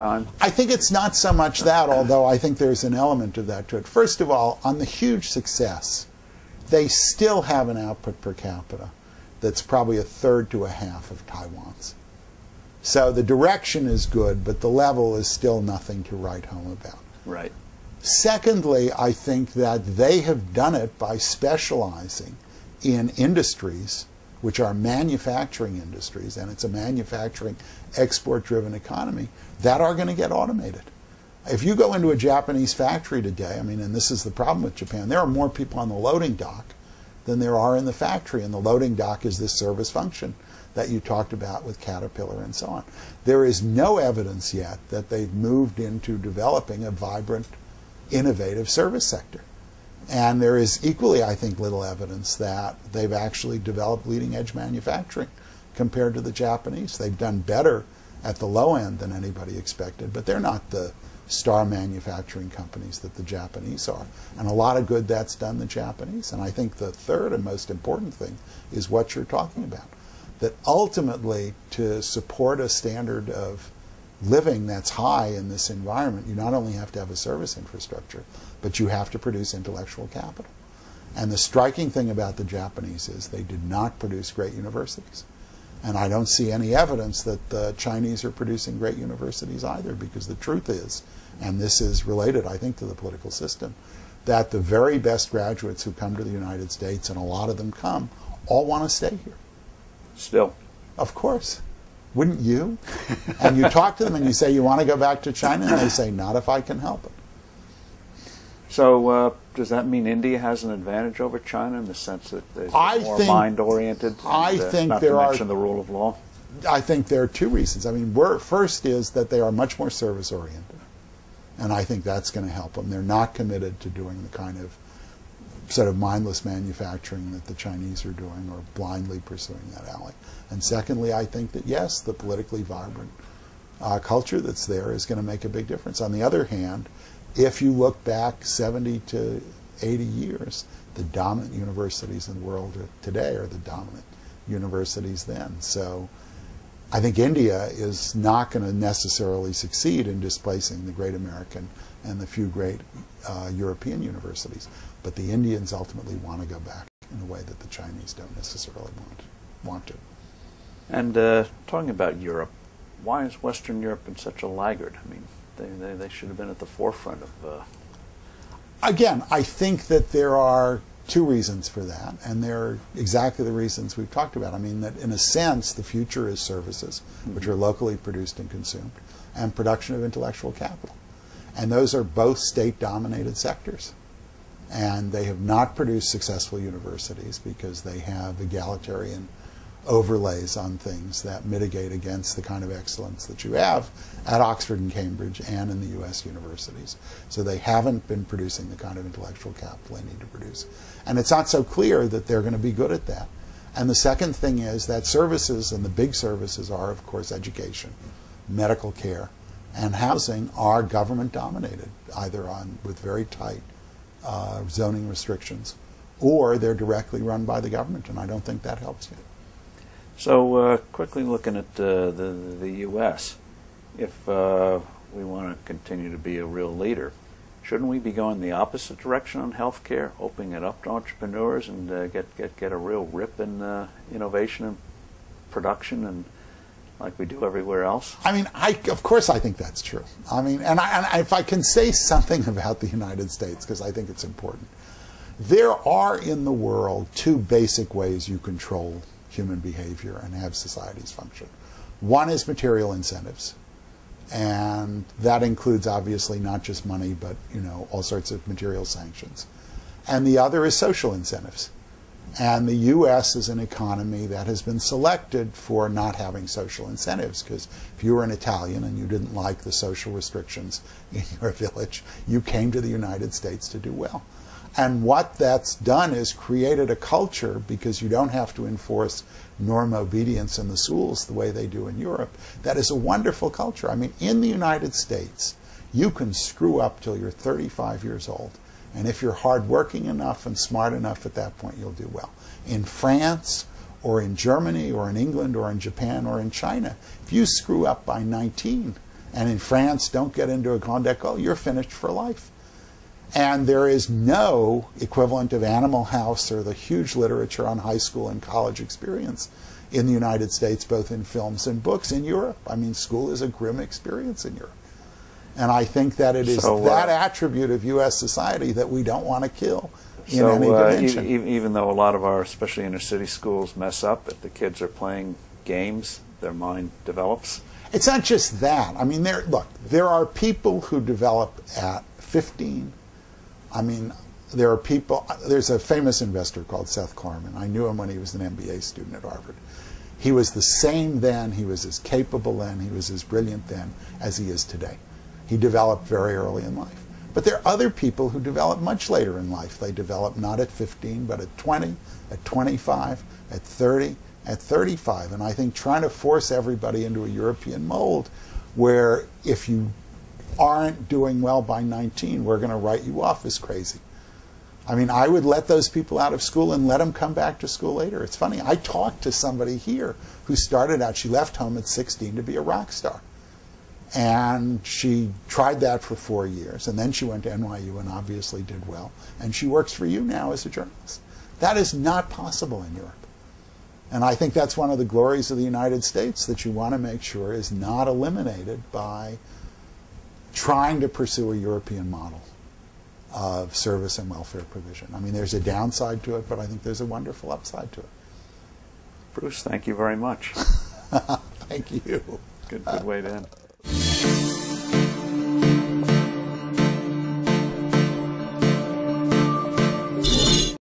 time? I think it's not so much that, although I think there's an element of that to it. First of all, on the huge success, they still have an output per capita that's probably a third to a half of Taiwan's. So the direction is good, but the level is still nothing to write home about. Right. Secondly, I think that they have done it by specializing in industries which are manufacturing industries, and it's a manufacturing export driven economy, that are going to get automated. If you go into a Japanese factory today, I mean, and this is the problem with Japan, there are more people on the loading dock than there are in the factory, and the loading dock is this service function that you talked about with Caterpillar and so on. There is no evidence yet that they've moved into developing a vibrant, innovative service sector. And there is equally, I think, little evidence that they've actually developed leading edge manufacturing compared to the Japanese. They've done better at the low end than anybody expected, but they're not the star manufacturing companies that the Japanese are. And a lot of good that's done the Japanese. And I think the third and most important thing is what you're talking about. That ultimately, to support a standard of living that's high in this environment, you not only have to have a service infrastructure, but you have to produce intellectual capital. And the striking thing about the Japanese is they did not produce great universities. And I don't see any evidence that the Chinese are producing great universities either, because the truth is, and this is related, I think, to the political system, that the very best graduates who come to the United States, and a lot of them come, all want to stay here. Still. Of course. Wouldn't you? and you talk to them and you say, You want to go back to China? And they say, Not if I can help it. So, uh, does that mean India has an advantage over China in the sense that they're I more think- mind oriented? I think not there to are- mention the rule of law. I think there are two reasons. I mean, we're, first is that they are much more service oriented, and I think that's going to help them. They're not committed to doing the kind of sort of mindless manufacturing that the Chinese are doing or blindly pursuing that alley. And secondly, I think that yes, the politically vibrant uh, culture that's there is going to make a big difference. On the other hand, if you look back 70 to 80 years, the dominant universities in the world today are the dominant universities then. So I think India is not going to necessarily succeed in displacing the great American and the few great uh, European universities, but the Indians ultimately want to go back in a way that the Chinese don't necessarily want want to. And uh, talking about Europe, why is Western Europe been such a laggard? I mean, they, they, they should have been at the forefront of. Uh, Again, I think that there are two reasons for that, and they're exactly the reasons we've talked about. I mean, that in a sense, the future is services, which are locally produced and consumed, and production of intellectual capital. And those are both state dominated sectors. And they have not produced successful universities because they have egalitarian overlays on things that mitigate against the kind of excellence that you have at Oxford and Cambridge and in the U.S. universities. So they haven't been producing the kind of intellectual capital they need to produce. And it's not so clear that they're going to be good at that. And the second thing is that services, and the big services are, of course, education, medical care, and housing are government dominated, either on with very tight uh, zoning restrictions, or they're directly run by the government, and I don't think that helps you. So, uh, quickly looking at uh, the the U.S., if uh, we want to continue to be a real leader, shouldn't we be going the opposite direction on healthcare, opening it up to entrepreneurs and uh, get get get a real rip in uh, innovation and production and like we do everywhere else? I mean, I, of course, I think that's true. I mean, and, I, and if I can say something about the United States, because I think it's important, there are in the world two basic ways you control human behavior and have societies function. One is material incentives, and that includes obviously not just money, but you know all sorts of material sanctions. And the other is social incentives. And the U.S. is an economy that has been selected for not having social incentives because if you were an Italian and you didn't like the social restrictions in your village, you came to the United States to do well. And what that's done is created a culture because you don't have to enforce norm obedience in the schools the way they do in Europe. That is a wonderful culture. I mean, in the United States, you can screw up till you're 35 years old. And if you're hardworking enough and smart enough at that point, you'll do well. In France, or in Germany, or in England, or in Japan, or in China, if you screw up by 19, And in France, don't get into a Grande École, you're finished for life. And there is no equivalent of Animal House or the huge literature on high school and college experience in the United States, both in films and books. In Europe, I mean, school is a grim experience in Europe. And I think that it is So, uh, that attribute of U.S. society that we don't want to kill in so any uh, e- e- even though a lot of our, especially inner city schools, mess up, if the kids are playing games, their mind develops. It's not just that. I mean, there. Look, there are people who develop at 15. I mean, there are people. There's a famous investor called Seth Klarman. I knew him when he was an MBA student at Harvard. He was the same then. He was as capable then. He was as brilliant then as he is today. He developed very early in life. But there are other people who develop much later in life. They develop not at 15, but at 20, at 25, at 30, at 35. And I think trying to force everybody into a European mold where if you aren't doing well by 19, we're going to write you off is crazy. I mean, I would let those people out of school and let them come back to school later. It's funny. I talked to somebody here who started out, she left home at 16 to be a rock star. And she tried that for four years. And then she went to NYU and obviously did well. And she works for you now as a journalist. That is not possible in Europe. And I think that's one of the glories of the United States that you want to make sure is not eliminated by trying to pursue a European model of service and welfare provision. I mean, there's a downside to it, but I think there's a wonderful upside to it. Bruce, thank you very much. Thank you. Good, good way to end.